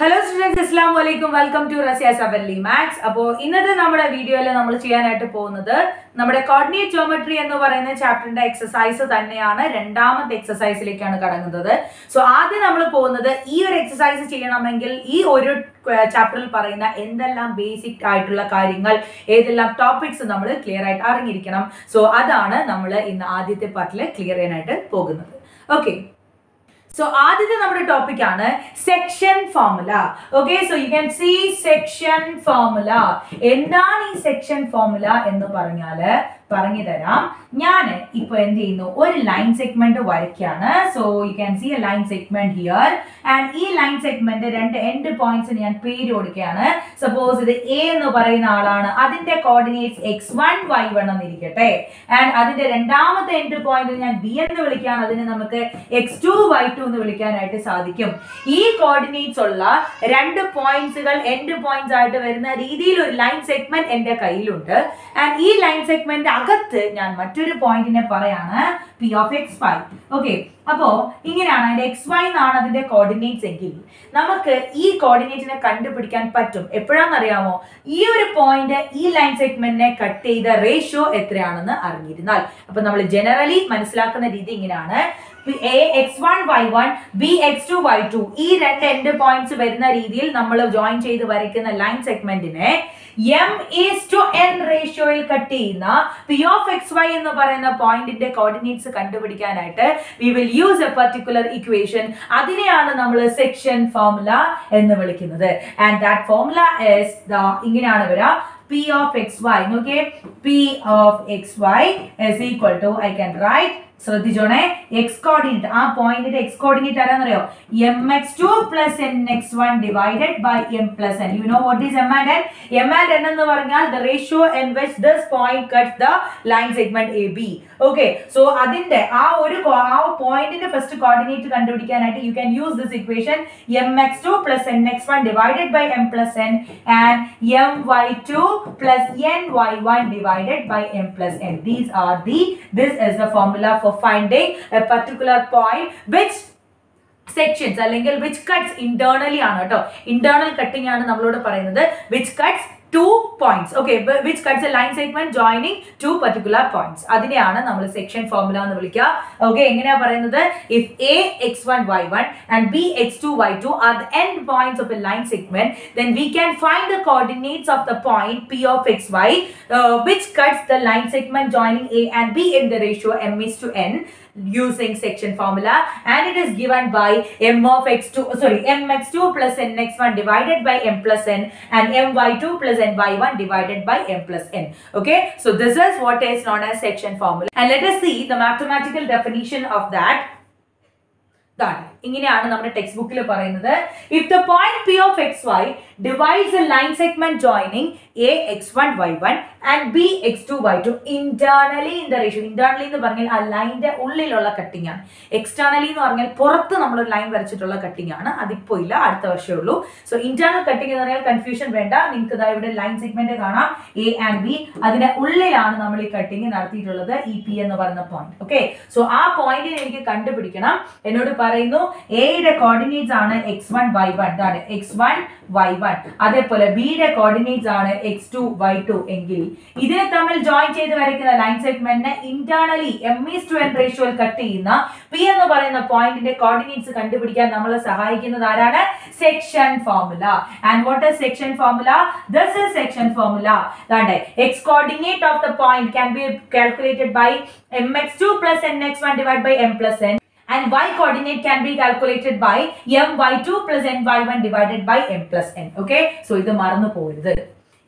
Hello students ഇസ്ലാം വലൈക്കും welcome to Rasiya സബല്ലി മാത്സ് അപ്പോൾ ഇന്നത്തെ നമ്മുടെ വീഡിയോയിൽ നമ്മൾ ചെയ്യാനായിട്ട് പോകുന്നത് നമ്മുടെ കോർഡിനേറ്റ് ജോമെട്രി എന്ന് പറയുന്ന ചാപ്റ്ററിന്റെ എക്സസൈസ് തന്നെയാണ്. രണ്ടാമത്തെ എക്സസൈസിലേക്കാണ് കടങ്ങുന്നത് സോ ആദ്യം നമ്മൾ പോകുന്നത് ഈ ഒരു എക്സസൈസ് ചെയ്യണമെങ്കിൽ ഈ ഒരു ചാപ്റ്ററിൽ പറയുന്ന എന്തെല്ലാം ബേസിക് ആയിട്ടുള്ള കാര്യങ്ങൾ ഏതെല്ലാം ടോപ്പിക്സ് നമ്മൾ ക്ലിയർ ആയിട്ട് അറിഞ്ഞിരിക്കണം. സോ അതാണ് നമ്മൾ ഇന്ന് ആദ്യത്തെ പാർട്ടിൽ ക്ലിയർ ചെയ്യാനായിട്ട് പോകുന്നത്. ഓക്കെ സോ ആദ്യത്തെ നമ്മുടെ ടോപ്പിക് ആണ് section formula okay so you can see section formula എന്താണ് ഈ സെക്ഷൻ ഫോർമുല എന്ന് പറഞ്ഞാൽ പറഞ്ഞു തരാം ഞാൻ ഇപ്പൊ എന്ത് ചെയ്യുന്നു? ഒരു line segment വരയ്ക്കാണ് so you can see a line segment here and ഈ ലൈൻ സെഗ്മെന്റ് രണ്ട് എൻഡ് പോയിന്റ്സ് ഞാൻ പേര് കൊടുക്കുകയാണ്. സപ്പോസ് ഇത് എ എന്ന് പറയുന്ന ആളാണ്. അതിന്റെ coordinates X one Y one എന്നിരിക്കട്ടെ. ആൻഡ് അതിന്റെ രണ്ടാമത്തെ എൻഡ് പോയിന്റ് ഞാൻ ബി എന്ന് വിളിക്കാൻ അതിന് നമുക്ക് എക്സ് ടു വൈ ടു എന്ന് വിളിക്കാനായിട്ട് സാധിക്കും. ഈ കോർഡിനേറ്റ്സ് ഉള്ള രണ്ട് പോയിന്റ്സുകൾ എൻഡ് പോയിന്റ്സ് ആയിട്ട് വരുന്ന രീതിയിൽ ഒരു ലൈൻ സെഗ്മെന്റ് എന്റെ കയ്യിലുണ്ട്. ആൻഡ് ഈ ലൈൻ സെഗ്മെന്റ് അകത്ത് ഞാൻ മറ്റൊരു പോയിന്റിനെ പറയാണ് P of X Y okay അപ്പോ ഇങ്ങനെയാണ് അതിന്റെ എക്സ് വൈ എന്നാണ് അതിന്റെ കോർഡിനേറ്റ്സ് എങ്കിൽ നമുക്ക് ഈ കോർഡിനേറ്റിനെ കണ്ടുപിടിക്കാൻ പറ്റും. എപ്പോഴാണെന്നറിയാമോ ഈ ഒരു പോയിന്റ് ഈ ലൈൻ സെഗ്മെന്റിനെ കട്ട് ചെയ്ത റേഷ്യോ എത്രയാണെന്ന് അറിഞ്ഞിരുന്നാൽ. അപ്പൊ നമ്മൾ ജനറലി മനസ്സിലാക്കുന്ന രീതി ഇങ്ങനെയാണ്. A X one Y one B X two Y two ഈ രണ്ട് എൻഡ് പോയിന്റ്സ് വരുന്ന രീതിയിൽ നമ്മൾ ജോയിൻ ചെയ്ത് വരയ്ക്കുന്ന ലൈൻ സെഗ്മെന്റിനെ എം ഈസ് ടു എൻ റേഷ്യോയിൽ കട്ട് ചെയ്യുന്ന പി ഓഫ് എക്സ് വൈ എന്ന് പറയുന്ന പോയിന്റിന്റെ കോർഡിനേറ്റ്സ് കണ്ടുപിടിക്കാനായിട്ട് we will use a particular equation അതിനെയാണ് നമ്മൾ സെക്ഷൻ ഫോർമുല എന്ന് വിളിക്കുന്നത്. ആൻഡ് ദാറ്റ് ഫോർമുല ഇസ് ഇങ്ങനെയാണ് വരാം ഓഫ് എക്സ് വൈ നോക്കിയേ of X Y is equal to I can write ശ്രദ്ധിച്ചോണേ. X coordinate ആ പോയിന്റിന്റെ എക്സ് കോർഡിനേറ്റ് ആരാന്നറിയോ? M X two plus N X one divided by M plus N you know what is M and N M and N എന്ന് പറഞ്ഞാൽ the ratio in which this point cuts the line segment A B okay so അതിന്റെ ആ ഒരു ആ പോയിന്റിന്റെ first coordinate കണ്ടുപിടിക്കാനായിട്ട് you can use this equation M X two plus N X one divided by M plus N and M Y two plus N Y one divided by M plus N these are the this is the formula for finding a particular point which sections അല്ലെങ്കിൽ which cuts internally ആണ് കേട്ടോ internal cutting ആണ് നമ്മളോട് പറയുന്നത്. Which cuts two points okay which cuts a line segment joining two particular points അതിനെയാണ് നമ്മൾ section formula എന്ന് വിളിക്കുക. ഓക്കെ എങ്ങനെയാ പറയുന്നത്? If A X one Y one and B X two Y two are the end points of a line segment then we can find the coordinates of the point p of xy uh, which cuts the line segment joining a and b in the ratio m is to n. using section formula and it is given by m of x2 sorry mx2 plus nx1 divided by m plus n and my2 plus ny1 divided by m plus n okay so this is what is known as section formula and let us see the mathematical definition of that ഇതാണ് ഇങ്ങനെയാണ് നമ്മുടെ text ബുക്കിൽ പറയുന്നത് if the point P of X Y joining A X one Y one and B X two Y two internally in the ratio internally എന്ന് പറഞ്ഞാൽ ആ ലൈനിന്റെ ഉള്ളിലുള്ള കട്ടിംഗ് ആണ്. എക്സ്റ്റേണലി എന്ന് പറഞ്ഞാൽ പുറത്ത് നമ്മൾ ഒരു ലൈൻ വരച്ചിട്ടുള്ള കട്ടിംഗ് ആണ്. അതിപ്പോ ഇല്ല അടുത്ത വർഷമേ ഉള്ളൂ. സോ ഇന്റേണൽ കട്ടിംഗ് എന്ന് പറഞ്ഞാൽ കൺഫ്യൂഷൻ വേണ്ട. നിങ്ങൾക്ക് ഇതാ ഇവിടെ ലൈൻ സെഗ്മെന്റ് കാണാം. എ ആൻഡ് ബി അതിന്റെ ഉള്ളിലാണ് നമ്മൾ ഈ കട്ടിംഗ് നടത്തിയിട്ടുള്ളത് ഇ പി എന്ന് പറയുന്ന പോയിന്റ് ഓക്കെ സോ ആ പോയിന്റിനെ എനിക്ക് കണ്ടുപിടിക്കണം. എന്നോട് പറയുന്നു എയുടെ കോർഡിനേറ്റ്സ് ആണ് x one y one x one y one അതേപോലെ ബിയുടെ കോർഡിനേറ്റ്സ് ആണ് എക്സ് ടു വൈ ടു എങ്കിൽ ഇതിനെ തമ്മിൽ ജോയിൻ ചെയ്ത് വരയ്ക്കുന്ന line സെഗ്മെന്റിനെ internally m is to n റേഷ്യോയിൽ cut ചെയ്യുന്ന പി എന്ന് പറയുന്ന പോയിന്റിന്റെ കോർഡിനേറ്റ്സ് കണ്ടുപിടിക്കാൻ നമ്മളെ സഹായിക്കുന്നത് ആരാണ്? Section formula and what is section formula this is section formula ദാണ്ടെ x coordinate of the point can be calculated by m x two plus n x one divide by m plus n and y coordinate can be calculated by m y2 plus n y1 divided by m plus n okay so ഇത് മറന്നു പോകരുത്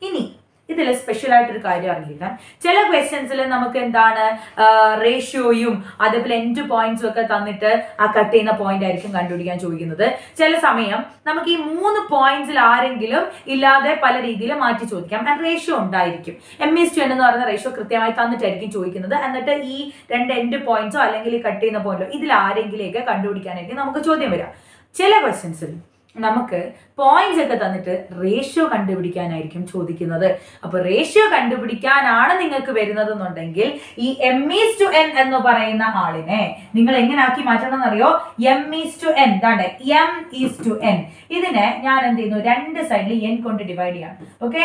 ഇനി ഇതിൽ special ആയിട്ടൊരു കാര്യം അറിയില്ല ചില ക്വസ്റ്റ്യൻസിൽ നമുക്ക് എന്താണ് റേഷ്യോയും അതേപോലെ എൻഡ് പോയിന്റ്സും ഒക്കെ തന്നിട്ട് ആ കട്ട് ചെയ്യുന്ന പോയിന്റ് ആയിരിക്കും കണ്ടുപിടിക്കാൻ ചോദിക്കുന്നത്. ചില സമയം നമുക്ക് ഈ മൂന്ന് പോയിന്റ്സിൽ ആരെങ്കിലും ഇല്ലാതെ പല രീതിയിൽ മാറ്റി ചോദിക്കാം. ആൻഡ് റേഷ്യോ ഉണ്ടായിരിക്കും. എം എസ് ടു എന്ന് പറയുന്ന റേഷ്യോ കൃത്യമായി തന്നിട്ടായിരിക്കും ചോദിക്കുന്നത്. എന്നിട്ട് ഈ രണ്ട് എൻഡ് പോയിന്റ്സോ അല്ലെങ്കിൽ കട്ട് ചെയ്യുന്ന പോയിന്റോ ഇതിൽ ആരെങ്കിലും ആരെങ്കിലേക്ക് കണ്ടുപിടിക്കാനായിരിക്കും നമുക്ക് ചോദ്യം വരാം ചില ക്വസ്റ്റ്യൻസിൽ നമുക്ക് പോയിന്റ്സ് ഒക്കെ തന്നിട്ട് റേഷ്യോ കണ്ടുപിടിക്കാനായിരിക്കും ചോദിക്കുന്നത്. അപ്പൊ റേഷ്യോ കണ്ടുപിടിക്കാനാണ് നിങ്ങൾക്ക് വരുന്നത് എന്നുണ്ടെങ്കിൽ ഈ എം ഈസ് ടു എൻ എന്ന് പറയുന്ന ആളിനെ നിങ്ങൾ എങ്ങനെ ആക്കി മാറ്റണം എന്നറിയോ എം ഈസ് ടു എൻ ഇതാണ് എം ഈസ് ടു എൻ ഇതിനെ ഞാൻ എന്ത് ചെയ്യുന്നു? രണ്ട് സൈഡിൽ എൻ കൊണ്ട് ഡിവൈഡ് ചെയ്യാം ഓക്കെ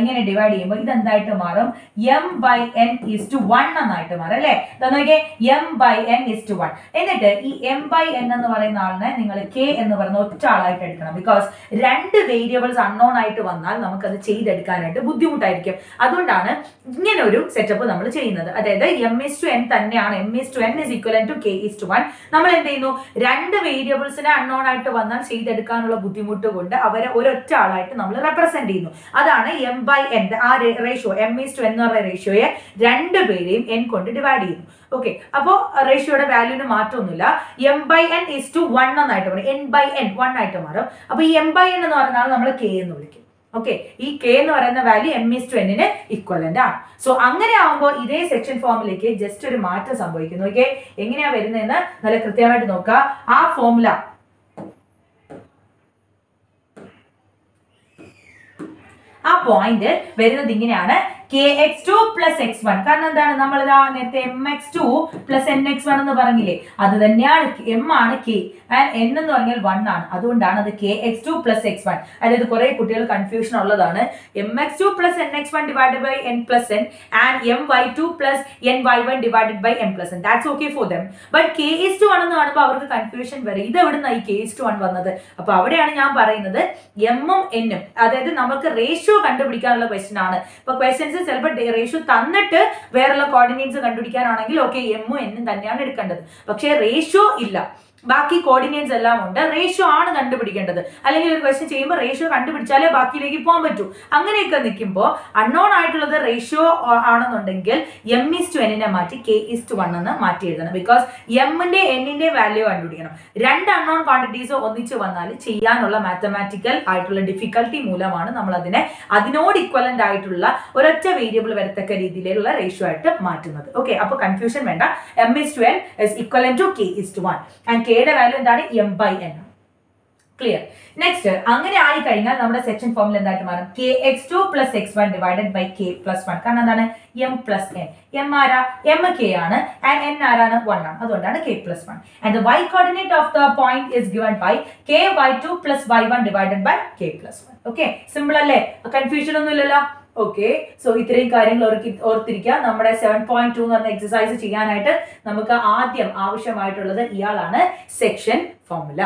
ഇങ്ങനെ ഡിവൈഡ് ചെയ്യുമ്പോൾ ഇത് എന്തായിട്ട് മാറും? M by n is to one എന്നായിട്ട് മാറും അല്ലേ? ദാ നോക്കിയേ m by n is to one എന്നിട്ട് ഈ എം ബൈ എൻ എന്ന് പറയുന്ന ആളിനെ നിങ്ങൾ കെ എന്ന് പറയുന്ന ഒറ്റ ആളായിട്ട് എടുക്കണം ബിക്കോസ് രണ്ട് വേരിയബിൾസ് അൺനോൺ ആയിട്ട് വന്നാൽ നമുക്കത് ചെയ്തെടുക്കാനായിട്ട് ബുദ്ധിമുട്ടായിരിക്കും. അതുകൊണ്ടാണ് ഇങ്ങനെ ഒരു സെറ്റപ്പ് നമ്മൾ ചെയ്യുന്നത്. അതായത് എം എസ് ടു എൻ തന്നെയാണ്. M is to n is equal to k is to one നമ്മൾ എന്ത് ചെയ്യുന്നു? രണ്ട് വേരിയബിൾസിനെ അൺനോൺ ആയിട്ട് വന്നാൽ ചെയ്തെടുക്കാനുള്ള ബുദ്ധിമുട്ട് കൊണ്ട് അവരെ ഒരൊറ്റ ആളായിട്ട് നമ്മൾ റെപ്രസെന്റ് ചെയ്യുന്നു. അതാണ് എം ബൈ എൻ ആ റേഷ്യോ എം ഇസ് ടു എന്ന് പറയുന്ന റേഷ്യോയെ രണ്ട് പേരെയും എൻ കൊണ്ട് ഡിവൈഡ് ചെയ്യുന്നു. ഓക്കെ അപ്പോ റേഷ്യോയുടെ വാല്യൂന് മാറ്റമൊന്നുമില്ല. M by n is to one എന്നായിട്ട് പറയും എൻ ബൈ എൻ വൺ ആയിട്ട് മാറും. അപ്പൊ ഈ എം ബൈ എൻ എന്ന് പറഞ്ഞാൽ നമ്മൾ കെ എന്ന് വിളിക്കും ഓക്കെ ഈ കെ എന്ന് പറയുന്ന വാല്യൂ എം ഇസ് ടു എന്നിന് ഇക്വലന്റ് ആണ്. സോ അങ്ങനെ ആവുമ്പോൾ ഇതേ സെക്ഷൻ ഫോമിലേക്ക് ജസ്റ്റ് ഒരു മാറ്റം സംഭവിക്കുന്നു. ഓക്കെ എങ്ങനെയാ വരുന്നതെന്ന് നല്ല കൃത്യമായിട്ട് നോക്കുക. ആ ഫോമുല ആ പോയിന്റ് വരുന്നത് ഇങ്ങനെയാണ്. K x two plus x one കാരണം എന്താണ്? നമ്മൾ ഇതാ നേരത്തെ m x two plus n x one എന്ന് പറഞ്ഞില്ലേ? അത് തന്നെയാണ് എം ആണ് കെ ആൻഡ് എൻ എന്ന് പറഞ്ഞാൽ വൺ ആണ്. അതുകൊണ്ടാണ് അത് k x two plus x one അതായത് കുറെ കുട്ടികൾ കൺഫ്യൂഷൻ ഉള്ളതാണ്. M x two plus n x one divided by n plus n and m y two plus n y one divided by n plus n that's okay for them but k is to എന്ന് കാണുമ്പോൾ അവർക്ക് confusion വരും. ഇത് എവിടെ നിന്നായി K is to one വന്നത്? അപ്പോൾ അവിടെയാണ് ഞാൻ പറയുന്നത് എമ്മും എന്നും അതായത് നമുക്ക് റേഷ്യോ കണ്ടുപിടിക്കാനുള്ള ക്വസ്റ്റൻ ആണ്. ഇപ്പൊ ക്വസ്റ്റൻസ് ചിലപ്പോൾ റേഷ്യോ തന്നിട്ട് വേറെയുള്ള കോർഡിനേറ്റ്സ് കണ്ടുപിടിക്കാനാണെങ്കിൽ ഓക്കെ എമ്മും എന്നും തന്നെയാണ് എടുക്കേണ്ടത്. പക്ഷേ റേഷ്യോ ഇല്ല. ബാക്കി കോർഡിനേറ്റ്സ് എല്ലാം ഉണ്ട്. റേഷ്യോ ആണ് കണ്ടുപിടിക്കേണ്ടത്. അല്ലെങ്കിൽ ഒരു ക്വസ്റ്റ്യൻ ചെയ്യുമ്പോൾ റേഷ്യോ കണ്ടുപിടിച്ചാലേ ബാക്കിയിലേക്ക് പോകാൻ പറ്റൂ. അങ്ങനെയൊക്കെ നിൽക്കുമ്പോൾ അൺനോൺ ആയിട്ടുള്ളത് റേഷ്യോ ആണെന്നുണ്ടെങ്കിൽ എം ഇസ് ടു എന്നിനെ മാറ്റി കെ ഇസ് ടു വൺ എന്ന് മാറ്റി എഴുതണം. ബിക്കോസ് എമ്മിന്റെ എന്നിന്റെ വാല്യൂ കണ്ടുപിടിക്കണം. രണ്ട് അൺനോൺ ക്വാണ്ടിറ്റീസ് ഒന്നിച്ച് വന്നാൽ ചെയ്യാനുള്ള മാത്തമാറ്റിക്കൽ ആയിട്ടുള്ള ഡിഫിക്കൽട്ടി മൂലമാണ് നമ്മൾ അതിനെ അതിനോട് ഇക്വലന്റ് ആയിട്ടുള്ള ഒരൊറ്റ വേരിയബിൾ വരത്തക്ക രീതിയിലുള്ള റേഷ്യോ ആയിട്ട് മാറ്റുന്നത്. ഓക്കെ അപ്പോൾ കൺഫ്യൂഷൻ വേണ്ട. M is to n is equivalent to k is to one and കെയുടെ വാല്യൂ എന്താണ്? M by n clear next അങ്ങനെ ആയി കഴിഞ്ഞാൽ നമ്മുടെ സെക്ഷൻ ഫോമിൽ എന്തായിട്ട് മാറും? K x two plus x one divided by k plus one കാരണം എന്താണ്? എം പ്ലസ് എൻ എം ആരാ? എം കെ ആണ്. ആൻഡ് എൻ ആരാണ്? വൺ ആണ്. അതുകൊണ്ടാണ് k plus one and y coordinate of the point is given by k y two plus y one divided by k plus one okay simple അല്ലേ? Confusion ഒന്നും ഇല്ലല്ലോ okay so ഇത്രയും കാര്യങ്ങൾ ഓർക്കി ഓർത്തിരിക്കുക. നമ്മുടെ സെവൻ പോയിന്റ് ടു എന്ന് പറഞ്ഞ exercise ചെയ്യാനായിട്ട് നമുക്ക് ആദ്യം ആവശ്യമായിട്ടുള്ളത് ഇയാളാണ് സെക്ഷൻ ഫോർമുല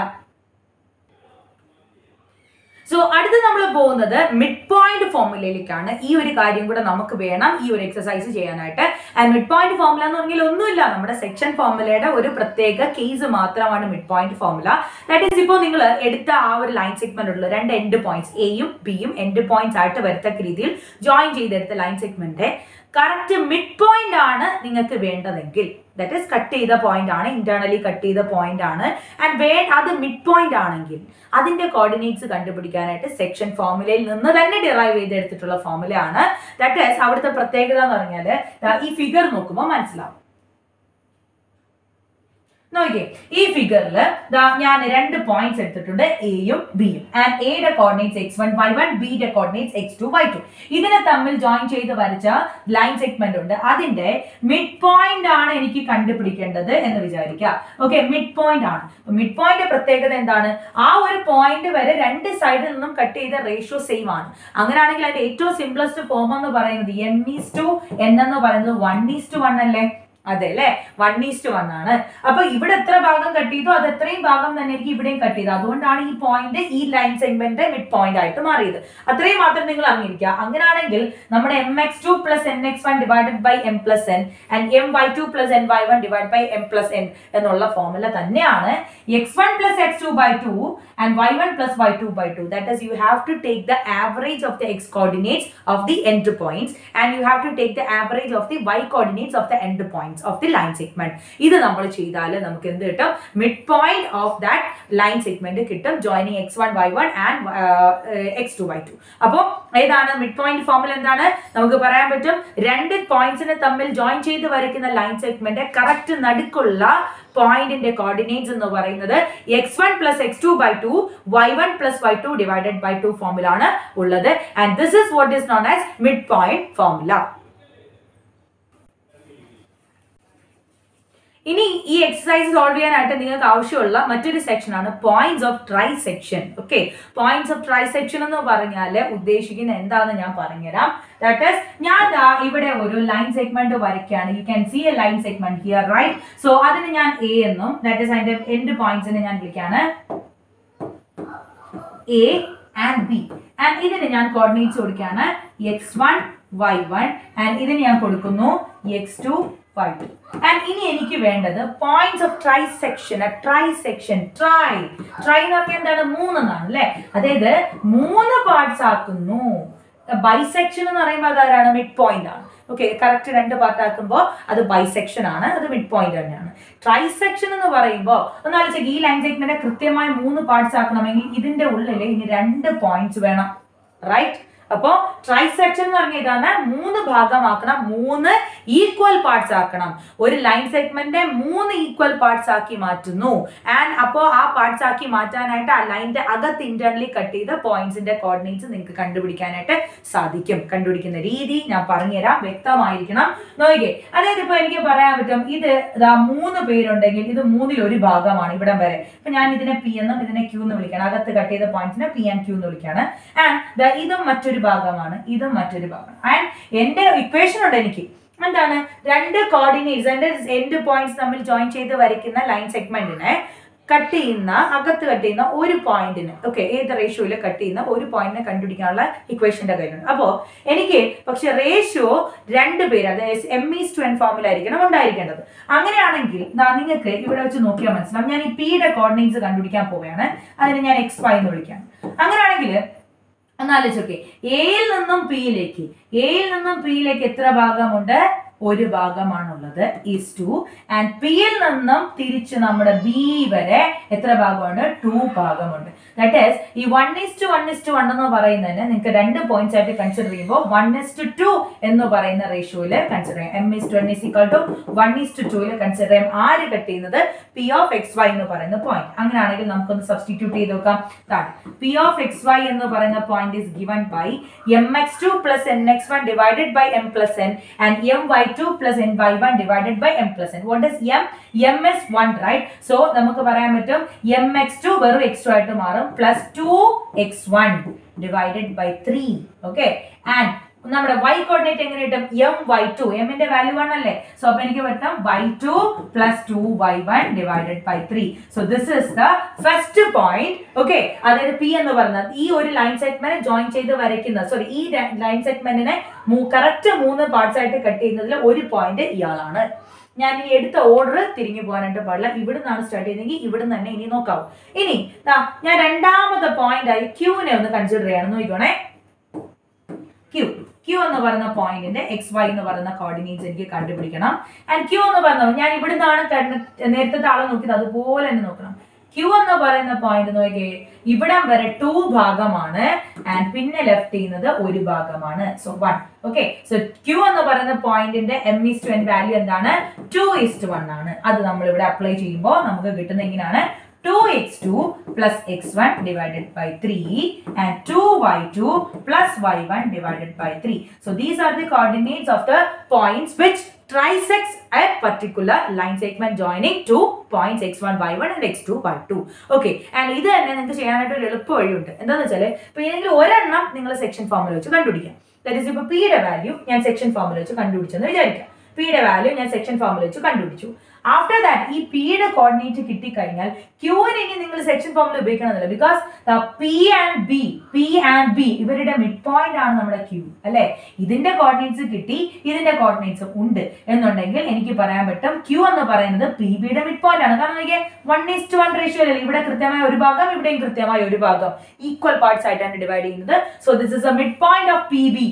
സോ അടുത്ത് നമ്മൾ പോകുന്നത് മിഡ് പോയിന്റ് ഫോർമുലയിലേക്കാണ് ഈ ഒരു കാര്യം കൂടെ നമുക്ക് വേണം ഈ ഒരു എക്സസൈസ് ചെയ്യാനായിട്ട്. ആൻഡ് മിഡ് പോയിന്റ് ഫോർമുല എന്ന് പറഞ്ഞാൽ ഒന്നുമില്ല. നമ്മുടെ സെക്ഷൻ ഫോർമുലയുടെ ഒരു പ്രത്യേക കേസ് മാത്രമാണ് mid point formula that is ഇപ്പോൾ നിങ്ങൾ എടുത്ത ആ ഒരു ലൈൻ സെഗ്മെന്റ് ഉള്ള രണ്ട് എൻഡ് പോയിന്റ്സ് എയും ബിയും എൻഡ് പോയിന്റ്സ് ആയിട്ട് വരത്തക്ക രീതിയിൽ ജോയിൻ ചെയ്തെടുത്ത line segment correct mid point ആണ് നിങ്ങൾക്ക് വേണ്ടതെങ്കിൽ. ദാറ്റ് ഈസ് കട്ട് ചെയ്ത പോയിന്റ് ആണ് ഇന്റേണലി കട്ട് ചെയ്ത പോയിന്റ് ആണ്. ആൻഡ് വേ അത് മിഡ് പോയിന്റ് ആണെങ്കിൽ അതിന്റെ കോർഡിനേറ്റ്സ് കണ്ടുപിടിക്കാനായിട്ട് സെക്ഷൻ ഫോർമുലയിൽ നിന്ന് തന്നെ ഡിറൈവ് ചെയ്തെടുത്തിട്ടുള്ള ഫോർമുല ആണ്. ദാറ്റ് ഈസ് അവിടുത്തെ പ്രത്യേകത എന്ന് പറഞ്ഞാൽ ഈ ഫിഗർ നോക്കുമ്പോൾ മനസ്സിലാവും. നോക്കിയേ ഈ ഫിഗറിൽ ഞാൻ രണ്ട് പോയിന്റ്സ് എടുത്തിട്ടുണ്ട് എയും ബിയും ആൻഡ് എയുടെ coordinates x one y one ബിയുടെ coordinates x two y two ഇതിനെ തമ്മിൽ ജോയിൻ ചെയ്ത് വരച്ച ലൈൻ സെഗ്മെന്റ് ഉണ്ട്. അതിന്റെ മിഡ് പോയിന്റ് ആണ് എനിക്ക് കണ്ടുപിടിക്കേണ്ടത് എന്ന് വിചാരിക്കുക. ഓക്കെ മിഡ് പോയിന്റ് ആണ് മിഡ് പോയിന്റ് പ്രത്യേകത എന്താണ്? ആ ഒരു പോയിന്റ് വരെ രണ്ട് സൈഡിൽ നിന്നും കട്ട് ചെയ്ത റേഷ്യോ സെയിം ആണ്. അങ്ങനെയാണെങ്കിൽ അതിന്റെ ഏറ്റവും സിംപ്ലസ്റ്റ് ഫോം എന്ന് പറയുന്നത് എം ഈസ് ടു എൻ എന്ന് പറയുന്നത് വൺ ഈസ് ടു വൺ അല്ലേ? അതെ അല്ലെ വൺ ഈസ്റ്റ് വൺ ആണ്. അപ്പൊ ഇവിടെ എത്ര ഭാഗം കട്ട് ചെയ്തു? അത് എത്രയും ഭാഗം തന്നെ എനിക്ക് ഇവിടെയും കട്ട് ചെയ്തു അതുകൊണ്ടാണ് ഈ പോയിന്റ് ഈ ലൈൻ സെഗ്മെന്റ് മിഡ് പോയിന്റ് ആയിട്ട് മാറിയത്. അത്രയും മാത്രം നിങ്ങൾ അറിഞ്ഞിരിക്കുക അങ്ങനെയാണെങ്കിൽ നമ്മുടെ m x two plus n x one divided by m plus n and m y two plus n y one divide by m plus n എന്നുള്ള ഫോർമുല തന്നെയാണ് x one plus x two by two and y one plus y two by two that is you have to take the average of the x coordinates of the end points and you have to take the average of the y coordinates of the end points points of the line segment ഇത് നമ്മൾ ചെയ്താൽ നമുക്ക് എന്ത് കിട്ടും? Mid point of that line segment കിട്ടും. Joining x one y one and x two y two അപ്പോൾ ഏതാണ്? Mid point ഫോമിൽ എന്താണ്? നമുക്ക് പറയാൻ പറ്റും രണ്ട് പോയിന്റ്സിനെ തമ്മിൽ ജോയിൻ ചെയ്ത് വരയ്ക്കുന്ന ലൈൻ സെഗ്മെന്റ് കറക്റ്റ് നടുക്കുള്ള പോയിന്റിന്റെ കോർഡിനേറ്റ്സ് എന്ന് പറയുന്നത് x one plus x two by two y one plus y two divided by two ഫോമിലാണ് ഉള്ളത്. And this is what is known as mid point formula ഇനി ഈ എക്സസൈസ് സോൾവ് ചെയ്യാനായിട്ട് നിങ്ങൾക്ക് ആവശ്യമുള്ള മറ്റൊരു സെക്ഷനാണ് points of trisection okay points of trisection എന്ന് പറഞ്ഞാൽ ഉദ്ദേശിക്കുന്ന എന്താണെന്ന് ഞാൻ പറഞ്ഞുതരാം. ദാറ്റ് ഈസ് ഞാൻ ഇവിടെ ഒരു ലൈൻ സെഗ്മെന്റ് വരയ്ക്കുകയാണ്. You can see a line segment here right so അതിന് ഞാൻ എ എന്നും ദാറ്റ് ഈസ് അതിന്റെ എൻഡ് പോയിന്റ്സിനെ ഞാൻ വിളിക്കാണ് എ ആൻഡ് ബി ആൻഡ് ഇതിന് ഞാൻ കോർഡിനേറ്റ്സ് കൊടുക്കുകയാണ്. X one y one and ഇതിന് ഞാൻ കൊടുക്കുന്നു x two y two and ഇനി എനിക്ക് വേണ്ടത് points of trisection trisection tri tri എന്ന് പറഞ്ഞാൽ എന്താണ്? മൂന്നെന്നാണ് അല്ലെ? അതായത് മൂന്ന് പാർട്സ് ആക്കുന്നു. ബൈസെക്ഷൻ എന്ന് പറയുമ്പോൾ അതാരാണ്? മിഡ് പോയിന്റ് ആണ്. ഓക്കെ കറക്റ്റ് രണ്ട് പാർട്ട് ആക്കുമ്പോൾ അത് ബൈസെക്ഷൻ ആണ് അത് മിഡ് പോയിന്റ് തന്നെയാണ്. ട്രൈസെക്ഷൻ എന്ന് പറയുമ്പോൾ ഒന്നാലോചിച്ച് ഈ ലൈൻ സെഗ്മെന്റ് കൃത്യമായി മൂന്ന് പാർട്സ് ആക്കണമെങ്കിൽ ഇതിന്റെ ഉള്ളിൽ ഇനി രണ്ട് പോയിന്റ്സ് വേണം. റൈറ്റ് അപ്പോ ട്രൈസെക്ഷൻ എന്ന് പറഞ്ഞ ഇതാണ് മൂന്ന് ഭാഗമാക്കണം മൂന്ന് ഈക്വൽ പാർട്സ് ആക്കണം. ഒരു ലൈൻ സെഗ്മെന്റ് മൂന്ന് ഈക്വൽ പാർട്സ് ആക്കി മാറ്റുന്നു. ആൻഡ് അപ്പോ ആ പാർട്സ് ആക്കി മാറ്റാനായിട്ട് ആ ലൈനിന്റെ അകത്ത് ഇന്റേണലി കട്ട് ചെയ്ത പോയിന്റ്സിന്റെ കോർഡിനേറ്റ്സ് നിങ്ങൾക്ക് കണ്ടുപിടിക്കാനായിട്ട് സാധിക്കും. കണ്ടുപിടിക്കുന്ന രീതി ഞാൻ പറഞ്ഞുതരാം. വ്യക്തമായിരിക്കണം. നോക്കിക്കേ അതായത് ഇപ്പൊ എനിക്ക് പറയാൻ പറ്റും ഇത് ഇതാ മൂന്ന് പേരുണ്ടെങ്കിൽ ഇത് മൂന്നിൽ ഒരു ഭാഗമാണ് ഇവിടം വരെ. അപ്പൊ ഞാൻ ഇതിനെ പി എന്നും ഇതിനെ ക്യൂ എന്ന് വിളിക്കണം അകത്ത് കട്ട് ചെയ്ത പോയിന്റ്സിനെ പി ആൻഡ് ക്യൂ എന്ന് വിളിക്കുകയാണ്. ആൻഡ് ഇതും മറ്റൊരു ഭാഗമാണ് ഇതും മറ്റൊരു ഭാഗമാണ്. ആൻഡ് എന്റെ ഇക്വേഷൻ ഉണ്ട് എനിക്ക്. എന്താണ്? രണ്ട് കോർഡിനേറ്റ്സ് എന്റെ എൻഡ് പോയിന്റ്സ് തമ്മിൽ ജോയിൻ ചെയ്ത് വരയ്ക്കുന്ന ലൈൻ സെഗ്മെന്റിനെ കട്ട് ചെയ്യുന്ന അകത്ത് കട്ട് ചെയ്യുന്ന ഒരു പോയിന്റിന് ഓക്കെ ഏത് റേഷ്യോയിൽ കട്ട് ചെയ്യുന്ന ഒരു പോയിന്റിനെ കണ്ടുപിടിക്കാനുള്ള ഇക്വേഷന്റെ കയ്യിലുണ്ട്. അപ്പോ എനിക്ക് പക്ഷെ റേഷ്യോ രണ്ട് പേര് അതായത് എം ഈസ് ടു എൻ ഫോമിലായിരിക്കണം ഉണ്ടായിരിക്കേണ്ടത്. അങ്ങനെയാണെങ്കിൽ നിങ്ങൾക്ക് ഇവിടെ വെച്ച് നോക്കിയാൽ മനസ്സിലാവും. ഞാൻ ഈ പിയുടെ കോർഡിനേറ്റ്സ് കണ്ടുപിടിക്കാൻ പോവുകയാണ്. അതിന് ഞാൻ എക്സ് വൈ എന്ന് വിളിക്കാം അങ്ങനെയാണെങ്കിൽ ഒന്നാലോചിച്ചോക്കെ എയിൽ നിന്നും പിയിലേക്ക് എയിൽ നിന്നും പിയിലേക്ക് എത്ര ഭാഗമുണ്ട്? ഒരു ഭാഗമാണുള്ളത് ഈസ് ടു ആൻഡ് പിയിൽ നിന്നും തിരിച്ച് നമ്മുടെ ബി വരെ എത്ര ഭാഗമുണ്ട്? ടു ഭാഗമുണ്ട്. ദാറ്റ് ഈസ് ഈ one is to one is to one എന്ന് പറയുന്നതിന് നിങ്ങൾക്ക് രണ്ട് പോയിന്റ്സ് ആയിട്ട് കൺസിഡർ ചെയ്യുമ്പോൾ വൺ ഇസ് ടു ടു എന്ന് പറയുന്ന റേഷ്യോയിൽ കൺസിഡർ ചെയ്യാം. M is to n is equal to one is to two consider ചെയ്യാം. ആര് കട്ട് ചെയ്യുന്നത്? പി ഓഫ് എക്സ് വൈ എന്ന് പറയുന്ന പോയിന്റ് അങ്ങനെയാണെങ്കിൽ നമുക്കൊന്ന് സബ്സ്റ്റിറ്റ്യൂട്ട് ചെയ്ത് നോക്കാം. താഴെ. പി ഓഫ് എക്സ് വൈ എന്ന് പറയുന്ന point is given by m x two plus n x one divided by m plus n and m y two plus n y one divided by m plus n what is m m is one right so നമുക്ക് പറയാൻ പറ്റും m X two വെറും x two ആയിട്ട് മാറും plus two x one divided by three okay and നമ്മുടെ Y coordinate എങ്ങനെ കിട്ടും? M Y two എമ്മിന്റെ വാല്യൂ വൺ അല്ലേ? സോ അപ്പൊ എനിക്ക് പറ്റും y two plus two y one divided by three so this is the first point okay അതായത് P എന്ന് പറഞ്ഞാൽ ഈ ഒരു ലൈൻ സെഗ്മെന്റ് ജോയിൻ ചെയ്ത് വരയ്ക്കുന്ന സോറി ഈ ലൈൻ സെഗ്മെന്റിനെ കറക്റ്റ് മൂന്ന് പാർട്സ് ആയിട്ട് കട്ട് ചെയ്യുന്നതിൽ ഒരു പോയിന്റ് ഇയാളാണ്. ഞാൻ ഈ എടുത്ത ഓർഡർ തിരിഞ്ഞു പോകാനായിട്ട് പാടില്ല. ഇവിടെ നിന്നാണ് സ്റ്റാർട്ട് ചെയ്യുന്നതെങ്കിൽ ഇവിടെ നിന്ന് തന്നെ ഇനി നോക്കാവും. ഇനി ഞാൻ രണ്ടാമത്തെ പോയിന്റ് ആയി ക്യൂവിനെ ഒന്ന് കൺസിഡർ ചെയ്യണം. നോക്കിക്കോണേ. ക്യൂ ക്യൂ എന്ന് പറയുന്ന പോയിന്റിന്റെ എക്സ് വൈ എന്ന് പറയുന്ന കോർഡിനേറ്റ്സ് എനിക്ക് കണ്ടുപിടിക്കണം. ആൻഡ് ക്യൂ എന്ന് പറയുന്നത് ഞാൻ ഇവിടെ നിന്നാണ് നേരത്തെ താളം നോക്കിയത് അതുപോലെ തന്നെ നോക്കണം. ക്യൂ എന്ന് പറയുന്ന പോയിന്റ് നോക്കിയേ ഇവിടം വരെ ടു ഭാഗമാണ്. ആൻഡ് പിന്നെ ലെഫ്റ്റ് ചെയ്യുന്നത് ഒരു ഭാഗമാണ്. So one okay so Q എന്ന് പറയുന്ന പോയിന്റിന്റെ m is to n value എന്താണ്? ടു ഇസ്റ്റ് വൺ ആണ്. അത് നമ്മൾ ഇവിടെ അപ്ലൈ ചെയ്യുമ്പോൾ നമുക്ക് കിട്ടുന്ന എങ്ങനെയാണ് 2x2 plus x1 divided by 3 and 2y2 plus y1 divided by 3. So these are the coordinates of the points which trisects a particular line segment joining two points x1 y1 and x2 y2 okay and ഇത് തന്നെ നിങ്ങൾക്ക് ചെയ്യാനായിട്ട് ഒരു എളുപ്പ വഴിയുണ്ട്. എന്താണെന്ന് വെച്ചാൽ ഇപ്പൊ ഏതെങ്കിലും ഒരെണ്ണം നിങ്ങൾ സെക്ഷൻ ഫോമിൽ വെച്ച് കണ്ടുപിടിക്കാം. ദാറ്റ് ഇസ് ഇപ്പൊ പിയുടെ വാല്യൂ ഞാൻ സെക്ഷൻ ഫോമിൽ വെച്ച് കണ്ടുപിടിച്ചെന്ന് വിചാരിക്കാം. പിയുടെ വാല്യൂ ഞാൻ സെക്ഷൻ ഫോമിൽ വെച്ച് കണ്ടുപിടിച്ചു. ആഫ്റ്റർ ദാറ്റ് ഈ പിയുടെ കോർഡിനേറ്റ് കിട്ടിക്കഴിഞ്ഞാൽ ക്യൂവിന് ഇനി നിങ്ങൾ സെക്ഷൻ ഫോമിൽ ഉപയോഗിക്കണമെന്നില്ല because P and B P and B ഇവരുടെ മിഡ് പോയിന്റ് ആണ് നമ്മുടെ ക്യൂ അല്ലെ? ഇതിന്റെ കോർഡിനേറ്റ്സ് കിട്ടി ഇതിന്റെ കോർഡിനേറ്റ്സ് ഉണ്ട്. എന്നുണ്ടെങ്കിൽ എനിക്ക് പറയാൻ പറ്റും ക്യൂ എന്ന് പറയുന്നത് പി ബിയുടെ മിഡ് പോയിന്റ് ആണ്. കാരണം എനിക്ക് one is to one ratio അല്ലേ? ഇവിടെ കൃത്യമായ ഒരു ഭാഗം ഇവിടെയും കൃത്യമായ ഒരു ഭാഗം. ഈക്വൽ പാർട്സ് ആയിട്ടാണ് ഡിവൈഡ് ചെയ്യുന്നത്. So this is a midpoint of P B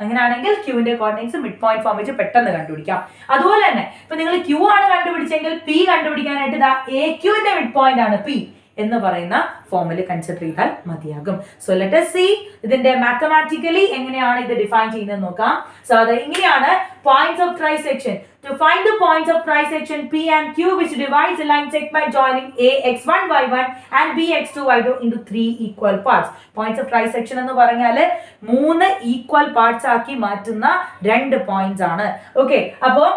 അങ്ങനെയാണെങ്കിൽ ക്യൂവിന്റെ കോർഡിനേറ്റ്സ് മിഡ് പോയിന്റ് ഫോം വെച്ച് പെട്ടെന്ന് കണ്ടുപിടിക്കാം. അതുപോലെ തന്നെ ഇപ്പൊ നിങ്ങൾ ക്യൂ ആണ് കണ്ടുപിടിച്ചെങ്കിൽ പി കണ്ടുപിടിക്കാനായിട്ട് ഇതാ എ ക്യൂവിന്റെ മിഡ് പോയിന്റ് ആണ് പി എന്ന് പറയുന്ന ഫോമിൽ കൺസിഡർ ചെയ്താൽ മതിയാകും. സോ ലെറ്റ് സി ഇതിന്റെ മാത്തമാറ്റിക്കലി എങ്ങനെയാണ് ഇത് ഡിഫൈൻ ചെയ്യുന്നത് നോക്കാം. സോ അത് ഇങ്ങനെയാണ് points of trisection to find the points of trisection P and Q which divides a line segment by joining a x1 y1 and b x2 y2 into three equal parts. Points of trisection എന്ന് പറഞ്ഞാൽ മൂന്ന് equal parts ആക്കി മാറ്റുന്ന രണ്ട് points ആണ്. Okay അപ്പോൾ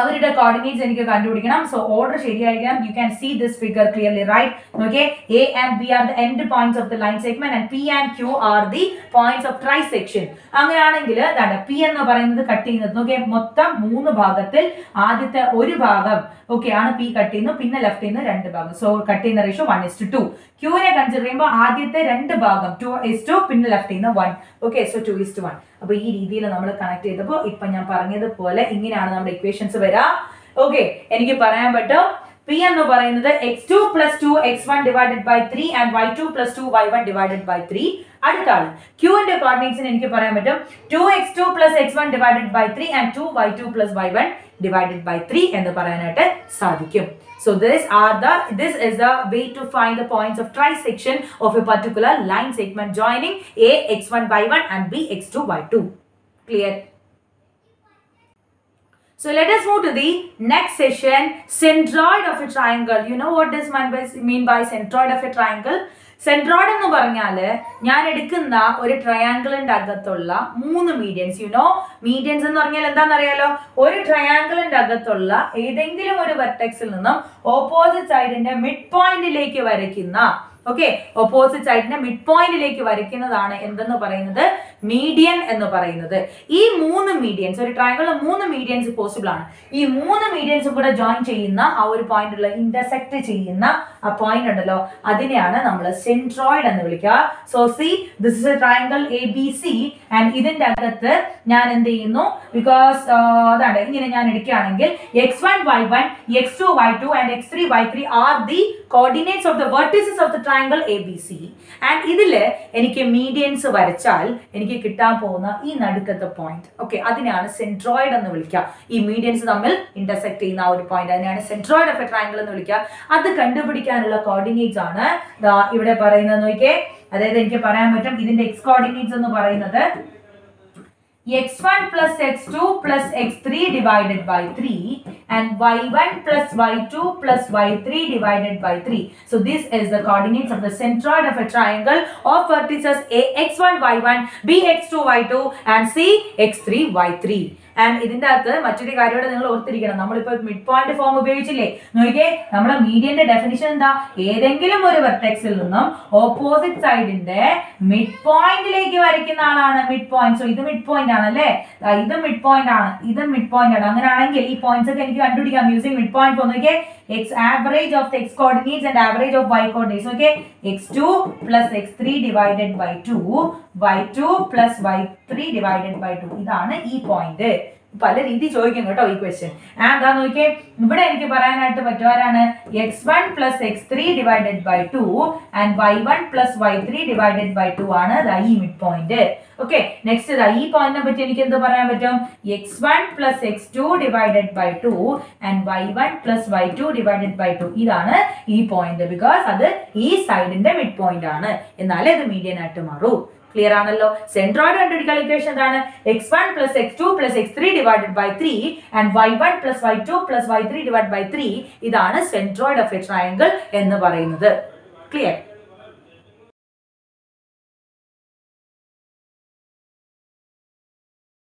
അവരുടെ coordinates എനിക്ക് കണ്ടുപിടിക്കണം. സോ ഓർഡർ ശരിയായിരിക്കണം. You can see this figure clearly right okay A and B are the end points of the line segment and P and Q are the points of trisection അങ്ങനെയാണെങ്കിൽ എന്താണ് P എന്ന് പറയുന്നത് cut ചെയ്യുന്നത്. Okay മൊത്തം മൂന്ന് ഭാഗത്തിൽ ആദ്യത്തെ ഒരു ഭാഗം ഓക്കെ ആണ് പി കട്ട് ചെയ്യുന്നു. പിന്നെ ലെഫ്റ്റ് ചെയ്യുന്ന രണ്ട് ഭാഗം. സോ കട്ട് ചെയ്യുന്ന ratio one is to two ക്യൂനെ consider ചെയ്യുമ്പോൾ ആദ്യത്തെ രണ്ട് ഭാഗം ടു ഇസ് ടു പിന്നെ ലെഫ്റ്റ് ചെയ്യുന്ന one okay so two is to one അപ്പൊ ഈ രീതിയിൽ നമ്മൾ കണക്ട് ചെയ്തപ്പോൾ ഇപ്പൊ ഞാൻ പറഞ്ഞതുപോലെ ഇങ്ങനെയാണ് നമ്മുടെ ഇക്വേഷൻസ് വരാ. ഓക്കെ എനിക്ക് പറയാൻ പറ്റും. പി എന്ന് പറയുന്നത് x two plus two x one divided by three and y two plus two y one divided by three അടുത്ത ആൾ ക്യൂവിന്റെ കോർഡിനേറ്റ്സിന് എനിക്ക് പറയാൻ പറ്റും. Two x two plus x one divided by three and two y two plus y one divided by three എന്ന് പറയാനായിട്ട് സാധിക്കും So this are the this is the way to find the points of trisection of a particular line segment joining a x1 y1 and b x2 y2. Clear? So let us move to the next session, centroid of a triangle. You know what does mean by, mean by centroid of a triangle? Centroid എന്ന് പറഞ്ഞാൽ ഞാൻ എടുക്കുന്ന ഒരു ട്രയാങ്കിളിന്റെ അകത്തുള്ള മൂന്ന് medians you know medians എന്ന് പറഞ്ഞാൽ എന്താണെന്നറിയാലോ? ഒരു ട്രയാങ്കിളിന്റെ അകത്തുള്ള ഏതെങ്കിലും ഒരു വെർട്ടെക്സിൽ നിന്നും ഓപ്പോസിറ്റ് സൈഡിന്റെ മിഡ് പോയിന്റിലേക്ക് വരയ്ക്കുന്ന ഓക്കെ ഓപ്പോസിറ്റ് സൈഡിന്റെ മിഡ് പോയിന്റിലേക്ക് വരയ്ക്കുന്നതാണ് എന്തെന്ന് പറയുന്നത്? മീഡിയൻ എന്ന് പറയുന്നത്. ഈ മൂന്ന് മീഡിയൻസ് ഒരു ട്രയാങ്കിളിൽ മൂന്ന് മീഡിയൻസ് പോസിബിൾ ആണ്. ഈ മൂന്ന് മീഡിയൻസും കൂടെ ജോയിൻ ചെയ്യുന്ന ആ ഒരു പോയിന്റ് ഉള്ള ഇന്റർസെക്ട് ചെയ്യുന്ന ആ പോയിന്റ് ഉണ്ടല്ലോ. അതിനെയാണ് നമ്മൾ സെൻട്രോയിഡ് എന്ന് വിളിക്കുക. So see this is a triangle A B C and ഇതിന്റെ അകത്ത് ഞാൻ എന്ത് ചെയ്യുന്നു? ബിക്കോസ് അതാണ് ഇങ്ങനെ ഞാൻ എടുക്കുകയാണെങ്കിൽ x one y one x two y two and x three y three are the coordinates of the vertices of the triangle A B C and ഇതിൽ എനിക്ക് മീഡിയൻസ് വരച്ചാൽ എനിക്ക് കിട്ടാൻ പോകുന്ന ഈ നടുക്കത്തെ പോയിന്റ് ഓക്കെ അതിനാണ് സെൻട്രോയിഡ് എന്ന് വിളിക്കുക. ഈ മീഡിയൻസ് തമ്മിൽ ഇന്റർസെക്ട് ചെയ്യുന്ന ആ ഒരു പോയിന്റ് അതിനെയാണ് സെൻട്രോയിഡ് ഓഫ് എ ട്രയാങ്കിൾ എന്ന് വിളിക്കുക. അത് കണ്ടുപിടിക്കാനുള്ള കോർഡിനേറ്റ്സ് ആണ് ഇവിടെ പറയുന്നത്. നോക്കിയേ. അതായത് എനിക്ക് പറയാൻ പറ്റും ഇതിന്റെ എക്സ് കോർഡിനേറ്റ്സ് എന്ന് പറയുന്നത് x1 plus x2 plus x3 divided by 3 and y1 plus y2 plus y3 divided by 3. So this is the coordinates of the centroid of a triangle of vertices a x1 y1 b x2 y2 and c x3 y3. And ഇതിന്റെ അകത്ത് മറ്റൊരു കാര്യം കൂടെ നിങ്ങൾ ഓർത്തിരിക്കണം. നമ്മളിപ്പോ mid point form ഉപയോഗിച്ചില്ലേ? നോക്കിയേ നമ്മുടെ മീഡിയന്റെ ഡെഫിനിഷൻ എന്താ? ഏതെങ്കിലും ഒരു വെർട്ടെക്സിൽ നിന്നും ഓപ്പോസിറ്റ് സൈഡിന്റെ മിഡ് പോയിന്റിലേക്ക് വരയ്ക്കുന്ന ആളാണ് മിഡ് പോയിന്റ് സോ ഇത് മിഡ് പോയിന്റ് ആണ് അല്ലേ? ഇത് മിഡ് പോയിന്റ് ആണ്. ഇത് മിഡ് പോയിന്റ് ആണ്. അങ്ങനെയാണെങ്കിൽ ഈ പോയിന്റ്സ് ഒക്കെ എനിക്ക് കണ്ടുപിടിക്കാം. യൂസിങ് മിഡ് പോയിന്റ് ഫോം നോക്കിയേ x average of x coordinates and average of y coordinates okay x two plus x three divided by two y two plus y three divided by two ഇതാണ് ഈ point പല രീതി ചോദിക്കും കേട്ടോ ഈ question ആ എന്താ നോക്കിയേ? ഇവിടെ എനിക്ക് പറയാനായിട്ട് പറ്റുവാരാണ് x one plus x three divided by two and y one plus y three divided by two ആണ് ഈ മിഡ് പോയിന്റ് ഓക്കെ നെക്സ്റ്റ് ഈ പോയിന്റിനെ പറ്റി എനിക്ക് എന്ത് പറയാൻ പറ്റും? X one plus x two divided by two and y one plus y two divided by two ഇതാണ് ഈ പോയിന്റ് ബിക്കോസ് അത് ഈ സൈഡിന്റെ മിഡ് പോയിന്റ് ആണ്. എന്നാലേ അത് മീഡിയൻ ആയിട്ട് മാറൂ. ക്ലിയർ ആണല്ലോ. സെൻട്രോയിഡ് കണ്ടുപിടിക്കാൻ ഇക്വേഷൻ എന്താണ്? X one plus x two plus x three divided by three and y one plus y two plus y three divide by three ഇതാണ് സെൻട്രോയിഡ് ഓഫ് എ ട്രയാങ്കിൾ എന്ന് പറയുന്നത്. Clear